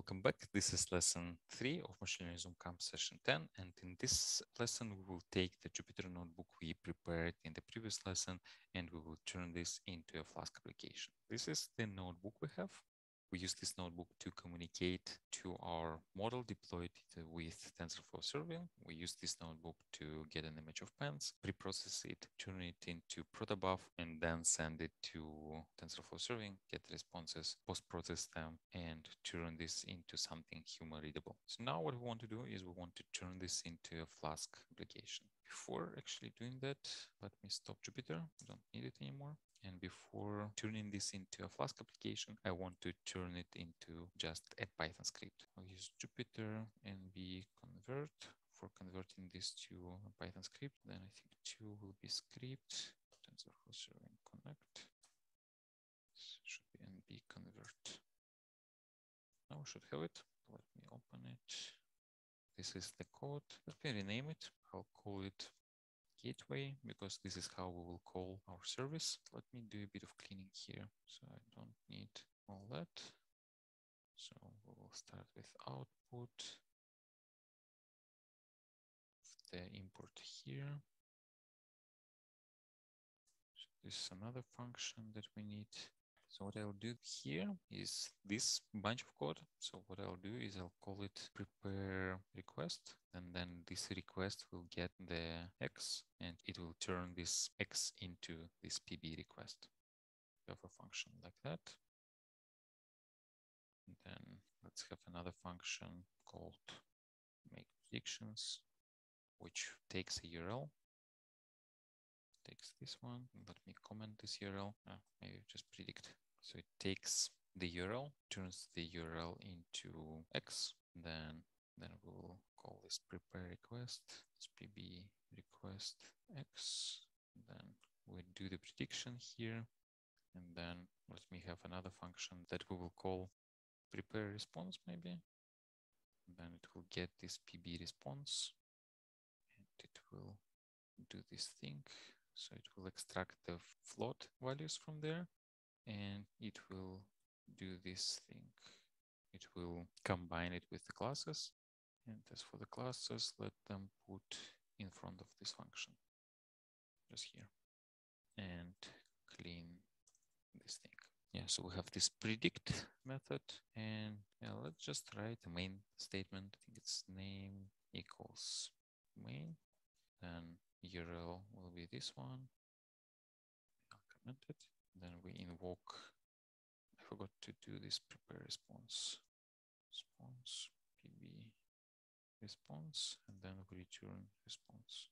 Welcome back. This is lesson three of Machine Learning Zoom Camp session 10. And in this lesson, we will take the Jupyter notebook we prepared in the previous lesson, and we will turn this into a Flask application. This is the notebook we have. We use this notebook to communicate to our model deployed with TensorFlow Serving. We use this notebook to get an image of pants, pre-process it, turn it into protobuf, and then send it to TensorFlow Serving, get responses, post-process them, and turn this into something human readable. So now what we want to do is we want to turn this into a Flask application. Before actually doing that, let me stop Jupyter. I don't need it anymore. And before turning this into a Flask application, I want to turn it into just a Python script. I'll use Jupyter NV convert for converting this to a Python script. Then I think two will be script, TensorFlow serving connect. This should be nbconvert. Now we should have it. Let me open it. This is the code. Let me rename it. I'll call it gateway because this is how we will call our service. Let me do a bit of cleaning here. So I don't need all that. So we will start with output. The import here. So this is another function that we need. So what I'll do here is this bunch of code. So what I'll do is I'll call it prepare request, and then this request will get the X, and it will turn this X into this PB request. We have a function like that. And then let's have another function called make predictions, which takes a URL takes this one. Let me comment this URL. Ah, maybe just predict. So it takes the URL, turns the URL into X, then then we'll call this prepare request. It's pb request X. Then we do the prediction here. And then let me have another function that we will call prepare response maybe. And then it will get this pb response and it will do this thing so it will extract the float values from there and it will do this thing. It will combine it with the classes. And as for the classes, let them put in front of this function, just here, and clean this thing. Yeah, so we have this predict method, and yeah, let's just write the main statement. I think it's name equals main, then URL will be this one. I'll comment it. Then we invoke, I forgot to do this prepare response. Response, PB response, and then we return response.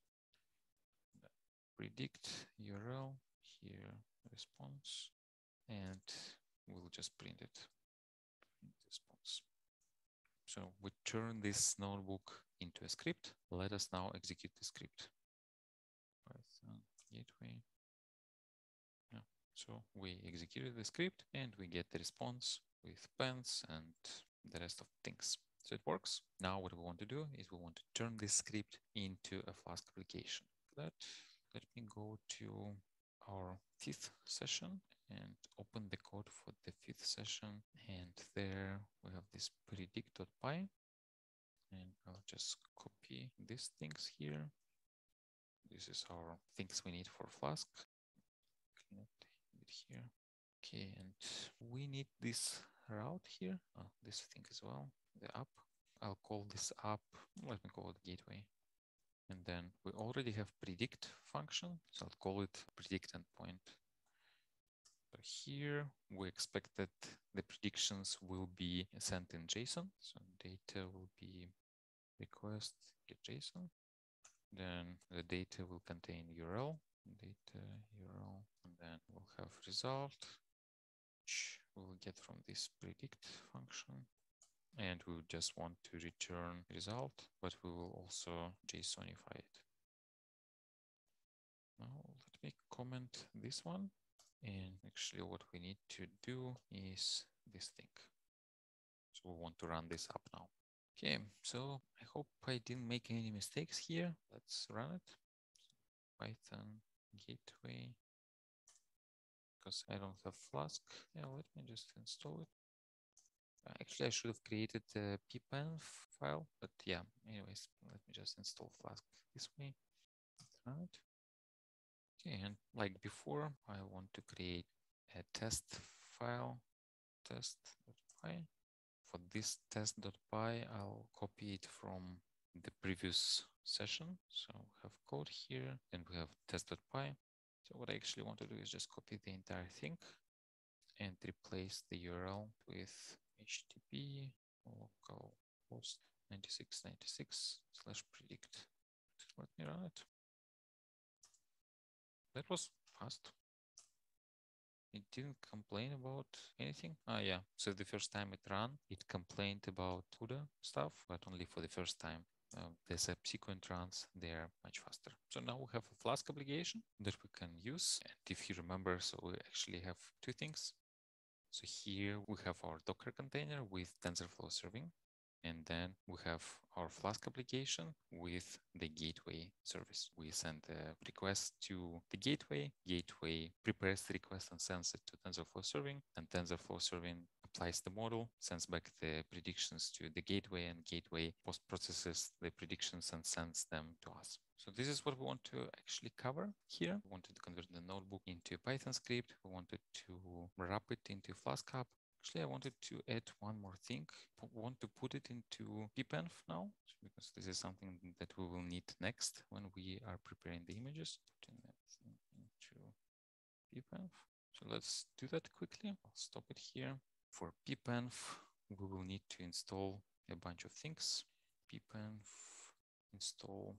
Predict URL, here response, and we'll just print it. Print response. So we turn this notebook into a script. Let us now execute the script. Gateway. Yeah. So we executed the script and we get the response with pens and the rest of things. So it works. Now what we want to do is we want to turn this script into a Flask application. That let me go to our fifth session and open the code for the fifth session. And there we have this predict.py. And I'll just copy these things here this is our things we need for Flask. Here. Okay, and we need this route here, oh, this thing as well, the app. I'll call this app, let me call it gateway. And then we already have predict function, so I'll call it predict endpoint. But here we expect that the predictions will be sent in JSON. So data will be request get JSON. Then the data will contain URL, data URL, and then we'll have result, which we'll get from this predict function. And we just want to return result, but we will also JSONify it. Now let me comment this one. And actually what we need to do is this thing. So we want to run this up now. Okay, so I hope I didn't make any mistakes here. Let's run it. Python gateway, because I don't have Flask. Yeah, let me just install it. Uh, actually, I should have created a pipenv file, but yeah, anyways, let me just install Flask this way. Right. Okay, and like before, I want to create a test file, test.py. For this test.py, I'll copy it from the previous session. So we have code here, and we have test.py. So what I actually want to do is just copy the entire thing and replace the URL with http localhost 9696 slash predict. Let me run it. That was fast. It didn't complain about anything. Ah, yeah. So the first time it ran, it complained about CUDA stuff, but only for the first time. Uh, the subsequent runs, they're much faster. So now we have a Flask obligation that we can use. And if you remember, so we actually have two things. So here we have our Docker container with TensorFlow serving. And then we have our Flask application with the gateway service. We send a request to the gateway, gateway prepares the request and sends it to TensorFlow serving, and TensorFlow serving applies the model, sends back the predictions to the gateway, and gateway post-processes the predictions and sends them to us. So this is what we want to actually cover here. We wanted to convert the notebook into a Python script. We wanted to wrap it into Flask app Actually, I wanted to add one more thing. I want to put it into pipenv now, because this is something that we will need next when we are preparing the images. Putting everything into pipenv. So let's do that quickly. I'll stop it here. For pipenv, we will need to install a bunch of things. pipenv install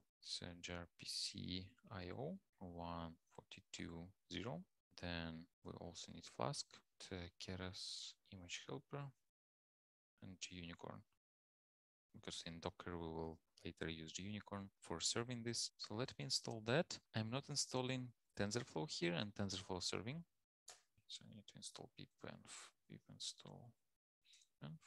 grpc io 142.0. Then we also need Flask, Keras image helper, and GUnicorn. Because in Docker, we will later use GUnicorn for serving this. So let me install that. I'm not installing TensorFlow here and TensorFlow serving. So I need to install pipenv, pip install pipenv.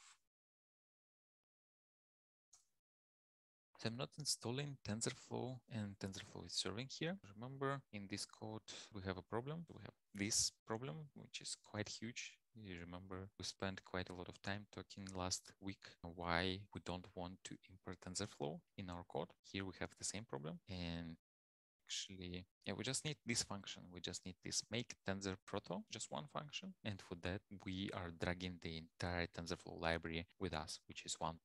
I'm not installing TensorFlow and TensorFlow is serving here. Remember in this code, we have a problem. We have this problem, which is quite huge. You remember we spent quite a lot of time talking last week why we don't want to import TensorFlow in our code. Here we have the same problem and actually, yeah, we just need this function. We just need this make tensor proto, just one function. And for that, we are dragging the entire TensorFlow library with us, which is 1.7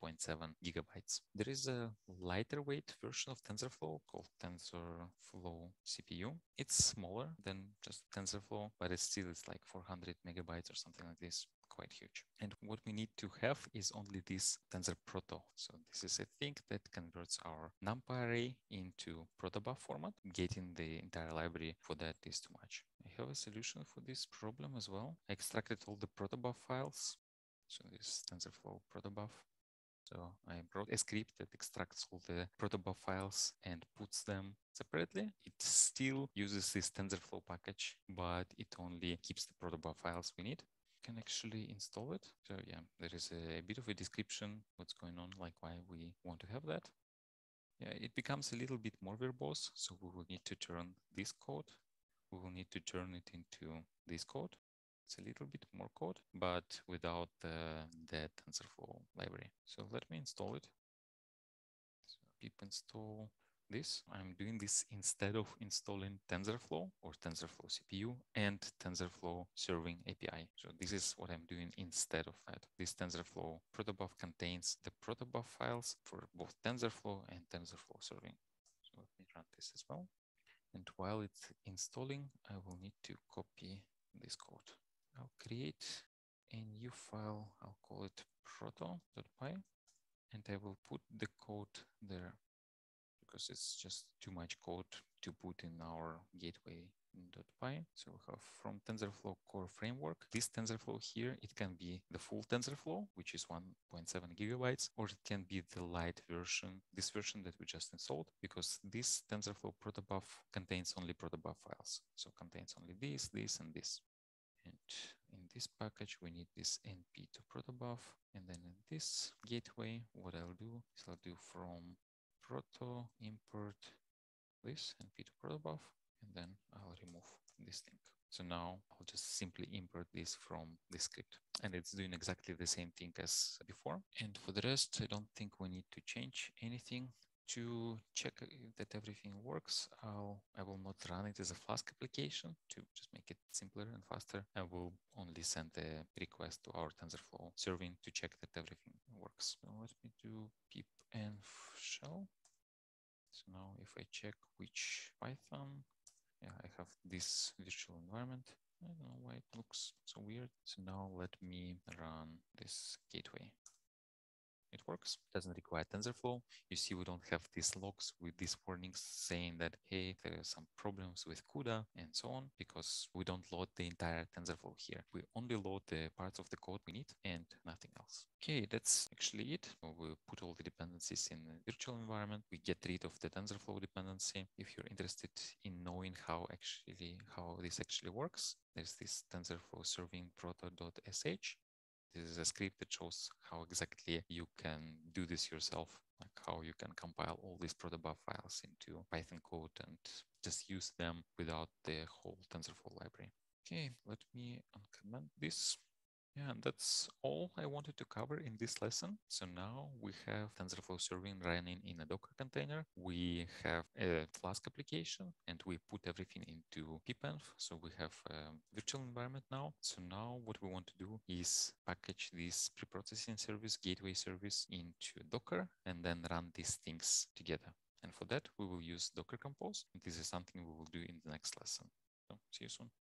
gigabytes. There is a lighter weight version of TensorFlow called TensorFlow CPU. It's smaller than just TensorFlow, but it still is like 400 megabytes or something like this quite huge. And what we need to have is only this tensor proto. So this is a thing that converts our NumPy array into protobuf format. Getting the entire library for that is too much. I have a solution for this problem as well. I extracted all the protobuf files. So this TensorFlow protobuf. So I brought a script that extracts all the protobuf files and puts them separately. It still uses this TensorFlow package, but it only keeps the protobuf files we need can actually install it. So yeah, there is a, a, bit of a description what's going on, like why we want to have that. Yeah, it becomes a little bit more verbose. So we will need to turn this code. We will need to turn it into this code. It's a little bit more code, but without the, the TensorFlow library. So let me install it. So pip install this. I'm doing this instead of installing TensorFlow or TensorFlow CPU and TensorFlow serving API. So this is what I'm doing instead of that. This TensorFlow protobuf contains the protobuf files for both TensorFlow and TensorFlow serving. So let me run this as well. And while it's installing, I will need to copy this code. I'll create a new file. I'll call it proto.py and I will put the code there because it's just too much code to put in our gateway.py. So we have from TensorFlow core framework, this TensorFlow here, it can be the full TensorFlow, which is 1.7 gigabytes, or it can be the light version, this version that we just installed, because this TensorFlow protobuf contains only protobuf files. So contains only this, this, and this. And in this package, we need this np to protobuf. And then in this gateway, what I'll do is I'll do from proto import this np to protobuf, and then I'll remove this thing. So now I'll just simply import this from the script and it's doing exactly the same thing as before. And for the rest, I don't think we need to change anything to check that everything works, I'll, I will not run it as a Flask application to just make it simpler and faster. I will only send a request to our TensorFlow serving to check that everything works. So let me do pip and shell. So now if I check which Python, yeah, I have this virtual environment. I don't know why it looks so weird. So now let me run this gateway it works. Doesn't require TensorFlow. You see, we don't have these logs with these warnings saying that, hey, there are some problems with CUDA and so on, because we don't load the entire TensorFlow here. We only load the parts of the code we need and nothing else. Okay, that's actually it. We put all the dependencies in the virtual environment. We get rid of the TensorFlow dependency. If you're interested in knowing how actually how this actually works, there's this TensorFlow serving proto.sh this is a script that shows how exactly you can do this yourself, like how you can compile all these protobuf files into Python code and just use them without the whole TensorFlow library. Okay, let me uncomment this. Yeah, and that's all I wanted to cover in this lesson. So now we have TensorFlow serving running in a Docker container. We have a Flask application and we put everything into pipenv. So we have a virtual environment now. So now what we want to do is package this preprocessing service, gateway service into Docker and then run these things together. And for that, we will use Docker Compose. This is something we will do in the next lesson. So see you soon.